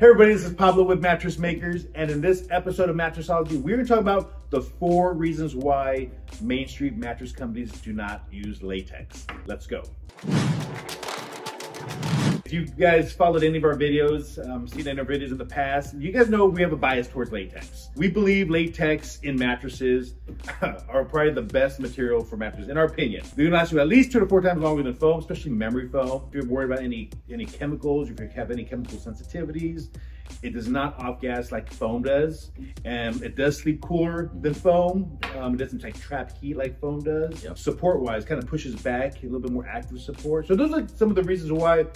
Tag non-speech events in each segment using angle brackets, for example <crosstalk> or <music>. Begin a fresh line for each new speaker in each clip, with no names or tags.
Hey everybody, this is Pablo with Mattress Makers, and in this episode of Mattressology, we're gonna talk about the four reasons why mainstream mattress companies do not use latex. Let's go. If you guys followed any of our videos, um, seen any of our videos in the past, you guys know we have a bias towards latex. We believe latex in mattresses <laughs> are probably the best material for mattresses, in our opinion. They're gonna last you at least two to four times longer than foam, especially memory foam. If you're worried about any, any chemicals, if you have any chemical sensitivities, it does not off gas like foam does. And it does sleep cooler than foam. Um, it doesn't like trap heat like foam does.
Yep.
Support wise, kind of pushes back a little bit more active support. So those are some of the reasons why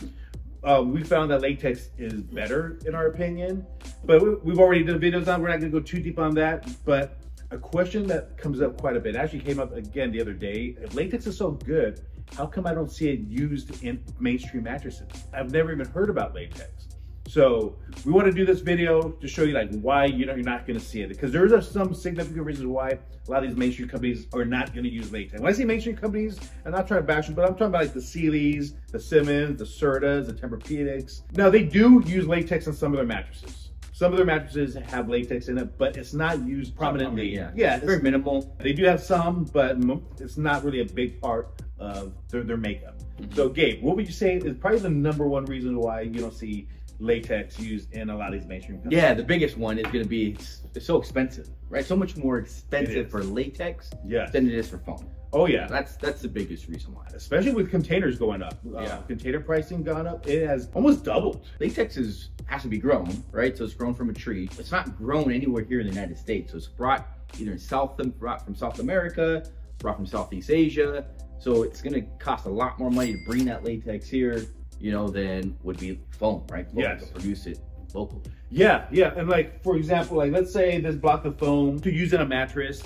uh, we found that latex is better in our opinion, but we, we've already done videos on. We're not going to go too deep on that. But a question that comes up quite a bit actually came up again the other day. If latex is so good, how come I don't see it used in mainstream mattresses? I've never even heard about latex. So we want to do this video to show you like why you know you're not going to see it because there are some significant reasons why a lot of these mainstream companies are not going to use latex. When I say mainstream companies, I'm not trying to bash them, but I'm talking about like the Sealy's, the Simmons, the Sertas, the Tempur-Pedics. Now they do use latex on some of their mattresses. Some of their mattresses have latex in it, but it's not used prominently.
Yeah,
yeah,
it's very minimal.
they do have some, but it's not really a big part of their, their makeup.
Mm-hmm.
So, Gabe, what would you say is probably the number one reason why you don't see latex used in a lot of these mainstream companies?
Yeah, the biggest one is going to be it's, so expensive, right? So much more expensive for latex
Yes.
than it is for foam.
Oh, yeah.
That's that's the biggest reason why.
Especially with containers going up. Uh, Container pricing gone up. It has almost doubled.
Latex is has to be grown, right? So it's grown from a tree. It's not grown anywhere here in the United States. So it's brought either in South brought from South America, brought from Southeast Asia. So it's going to cost a lot more money to bring that latex here, you know, than would be foam, right? Foam
Yes.
To produce it locally.
Yeah, yeah. And like, for example, like let's say this block of foam to use in a mattress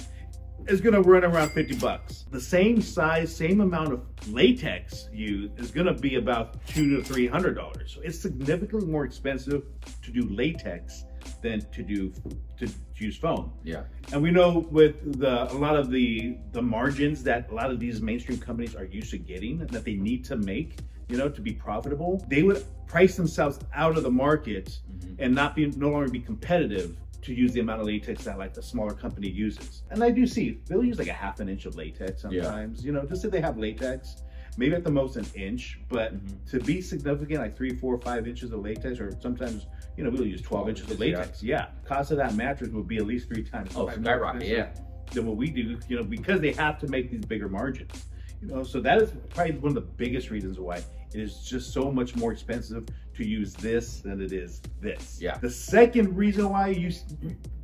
is gonna run around 50 bucks. The same size, same amount of latex used is gonna be about two to three hundred dollars. So it's significantly more expensive to do latex than to do to use foam.
Yeah.
And we know with the a lot of the the margins that a lot of these mainstream companies are used to getting that they need to make, you know, to be profitable, they would price themselves out of the market
Mhm.
and not be no longer be competitive to use the amount of latex that like the smaller company uses. And I do see they'll use like a half an inch of latex
Yeah.
sometimes, you know, just if they have latex, maybe at the most an inch, but
Mhm.
to be significant, like three, four, five inches of latex, or sometimes, you know, we'll use 12 inches of
inches, yeah.
latex. Yeah. Cost of that mattress would be at least three times
Oh, skyrocket, yeah.
than what we do, you know, because they have to make these bigger margins. You know, so that is probably one of the biggest reasons why it is just so much more expensive to use this than it is this.
Yeah.
The second reason why you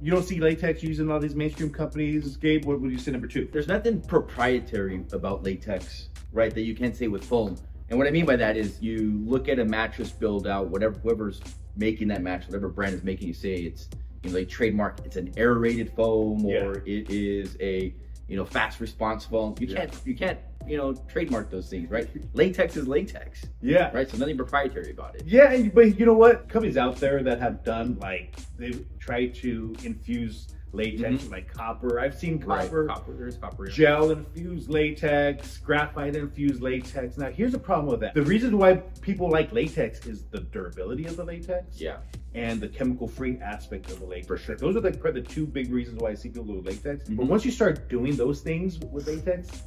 you don't see latex used in all these mainstream companies, Gabe, what would you say number two?
There's nothing proprietary about latex, right, that you can't say with foam. And what I mean by that is you look at a mattress build out, whatever whoever's making that mattress, whatever brand is making you say it's you know they trademark it's an aerated foam or it is a you know fast response foam. You
Yeah.
can't you can't you know trademark those things, right? Latex is latex,
Yeah.
right? So nothing proprietary about it.
Yeah, but you know what? Companies out there that have done like they've tried to infuse latex like copper. I've seen copper.
Right. Copper, there's copper.
gel infused latex, graphite infused latex. Now, here's the problem with that. The reason why people like latex is the durability of the latex
Yeah.
and the chemical free aspect of the latex.
For sure.
Those are the, the two big reasons why I see people with latex. But
Mhm.
once you start doing those things with latex,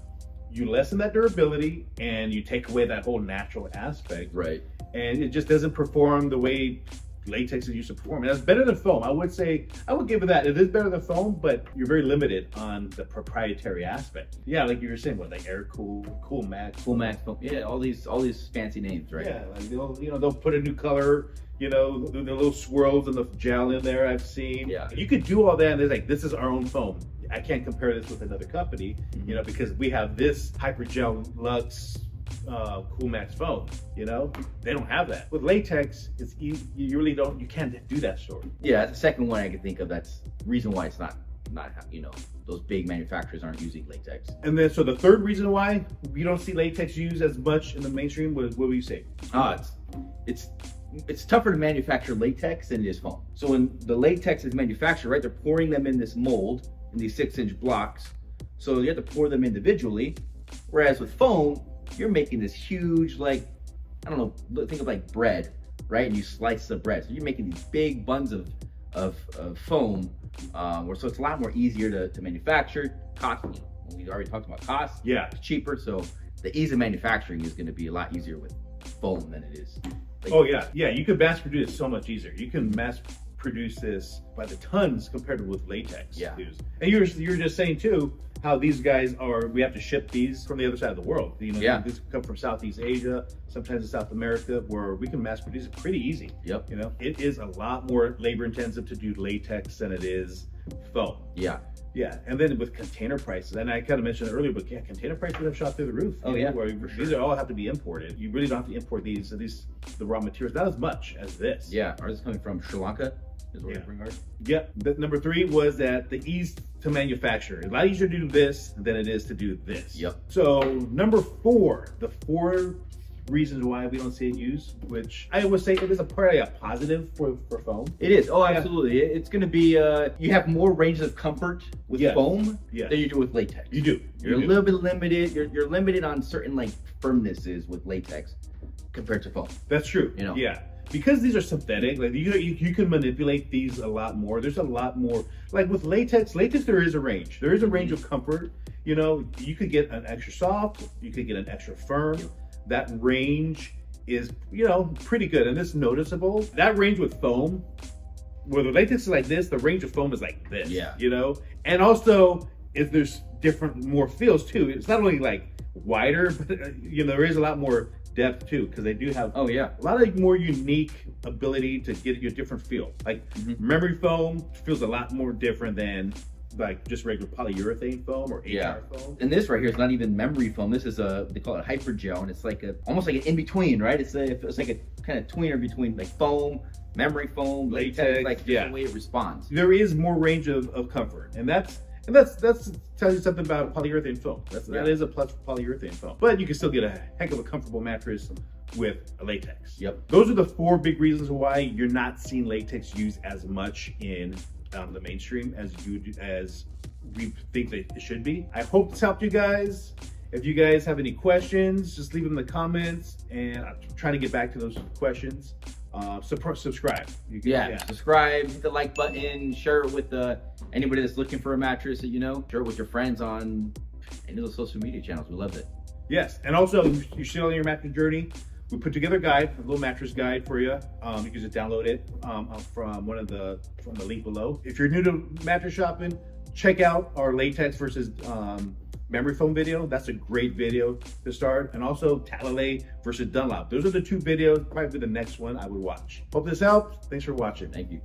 you lessen that durability and you take away that whole natural aspect
Right.
and it just doesn't perform the way latex is used to perform. And that's better than foam. I would say, I would give it that. It is better than foam, but you're very limited on the proprietary aspect. Yeah, like you were saying, what, like air cool, cool max.
Full max foam. Yeah, all these all these fancy names, right?
Yeah, like they'll, you know, they'll put a new color, you know, the, the little swirls and the gel in there I've seen.
Yeah.
You could do all that and they're like, this is our own foam. I can't compare this with another company, you know, because we have this Hypergel Lux uh, Cool Max foam, you know? They don't have that. With latex, it's easy, you really don't, you can't do that sort.
Yeah, that's the second one I can think of. That's reason why it's not not you know those big manufacturers aren't using latex.
And then, so the third reason why we don't see latex used as much in the mainstream, what, what would you say?
Ah, it's it's it's tougher to manufacture latex than it is foam. So when the latex is manufactured, right, they're pouring them in this mold in these six inch blocks. So you have to pour them individually. Whereas with foam, you're making this huge like I don't know, think of like bread right? And you slice the bread. So you're making these big buns of of, of foam, um, so it's a lot more easier to, to manufacture. Cost, you know, we already talked about cost.
Yeah.
It's cheaper, so the ease of manufacturing is going to be a lot easier with foam than it is. Like,
Oh yeah, yeah. You could mass produce so much easier. You can mass produce this by the tons compared to with latex.
Yeah.
And you're you're just saying too how these guys are. We have to ship these from the other side of the world. You know,
Yeah.
these come from Southeast Asia, sometimes in South America, where we can mass produce it pretty easy.
Yep.
You know, it is a lot more labor intensive to do latex than it is foam.
Yeah.
Yeah, and then with container prices, and I kind of mentioned it earlier, but yeah, container prices have shot through the roof.
Oh, yeah,
where these are all have to be imported. You really don't have to import these. These the raw materials not as much as this.
Yeah. Ours is coming from Sri Lanka. Is where
Yeah.
we bring ours.
Yep. The, number three was that the ease to manufacture. A lot easier to do this than it is to do this.
Yep.
So number four, the four reasons why we don't see it used, which I would say it is a probably a positive for, for foam.
It is. Oh, absolutely. It- It's going to be. Uh, you have more ranges of comfort with
Yes.
foam
Yes.
than you do with latex.
You do.
You're
You
a
do.
little bit limited. You're, you're limited on certain like firmnesses with latex compared to foam.
That's true.
You know.
Yeah. Because these are synthetic, like you, you you can manipulate these a lot more. There's a lot more. Like with latex, latex there is a range. There is a range of comfort. You know, you could get an extra soft, you could get an extra firm. That range is, you know, pretty good and it's noticeable. That range with foam, where the latex is like this, the range of foam is like this.
Yeah.
You know? And also if there's different more feels too. It's not only like wider, <laughs> but you know, there is a lot more depth too, because they do have
Oh yeah.
a lot of more unique ability to get you a different feel. Like
Mhm.
memory foam feels a lot more different than like just regular polyurethane foam or HR
Yeah.
foam.
And this right here is not even memory foam. This is a they call it hypergel, and it's like a almost like an in between, right? It's a it's like a kind of tweener between like foam, memory foam, latex,
Latex,
like
yeah.
the way it responds.
There is more range of, of comfort, and that's and that's that's tells you something about polyurethane foam. That's
Yeah.
is a plus for polyurethane foam. But you can still get a heck of a comfortable mattress with a latex.
Yep.
Those are the four big reasons why you're not seeing latex used as much in um, the mainstream as you as we think that it should be. I hope this helped you guys. If you guys have any questions, just leave them in the comments, and I'm trying to get back to those questions. Uh, subscribe. You can-
Yeah, subscribe, hit the like button, share it with uh, anybody that's looking for a mattress that you know. Share it with your friends on any of the social media channels. We love it.
Yes, and also you're still on your mattress journey. We put together a guide, a little mattress guide for you. Um, you can just download it um, uh, from one of the from the link below. If you're new to mattress shopping, check out our latex versus um, memory foam video. That's a great video to start. And also Talalay versus Dunlop. Those are the two videos, probably the next one I would watch. Hope this helps. Thanks for watching.
Thank you.